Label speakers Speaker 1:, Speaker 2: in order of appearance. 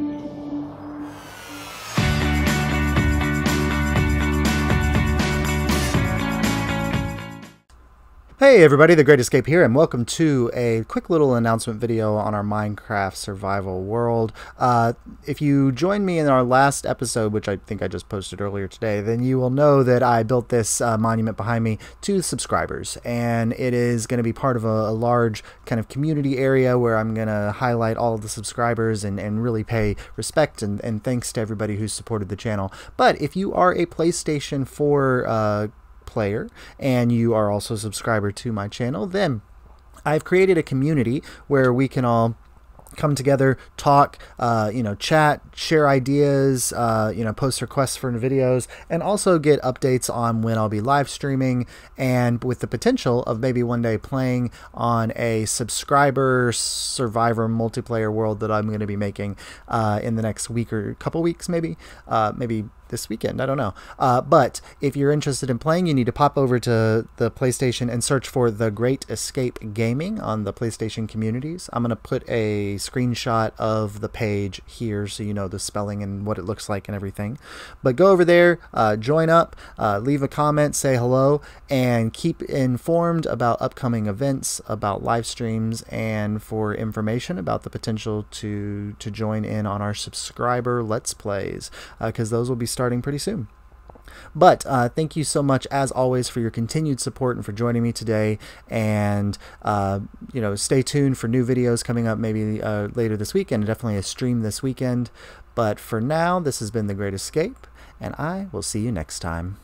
Speaker 1: Mm-hmm. Hey everybody, The Great Escape here, and welcome to a quick little announcement video on our Minecraft survival world. Uh, if you joined me in our last episode, which I think I just posted earlier today, then you will know that I built this uh, monument behind me to subscribers, and it is going to be part of a, a, large kind of community area where I'm going to highlight all the subscribers and, and really pay respect and, and thanks to everybody who's supported the channel. But if you are a PlayStation 4 uh, player and you are also a subscriber to my channel, then I've created a community where we can all come together, talk, uh, you know, chat, share ideas, uh, you know, post requests for videos, and also get updates on when I'll be live streaming and with the potential of maybe one day playing on a subscriber survivor multiplayer world that I'm going to be making uh, in the next week or couple weeks, maybe, uh, maybe this weekend. I don't know. Uh, but if you're interested in playing, you need to pop over to the PlayStation and search for The Great Escape Gaming on the PlayStation communities. I'm going to put a screenshot of the page here so you know the spelling and what it looks like and everything. But go over there, uh, join up, uh, leave a comment, say hello, and keep informed about upcoming events, about live streams, and for information about the potential to, to join in on our subscriber Let's Plays, because uh, those will be starting pretty soon. But uh, thank you so much, as always, for your continued support and for joining me today. And, uh, you know, stay tuned for new videos coming up maybe uh, later this weekend, definitely a stream this weekend. But for now, this has been The Great Escape, and I will see you next time.